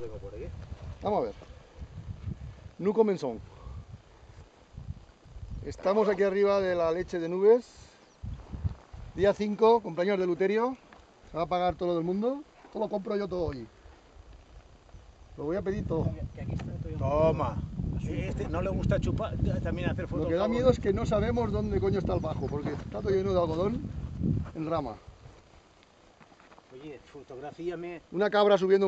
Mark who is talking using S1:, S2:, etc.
S1: Tengo por aquí.
S2: Vamos a ver. Nu comenzón. Estamos aquí arriba de la leche de nubes. Día 5, cumpleaños de Luterio. Se va a pagar todo el mundo. Todo lo compro yo todo hoy. Lo voy a pedir todo.
S1: Todo. Toma. Este no le gusta chupar, también hacer fotos.
S2: Lo que da miedo es que no sabemos dónde coño está el bajo, porque está todo lleno de algodón en rama.
S1: Oye, fotografíame.
S2: Una cabra subiendo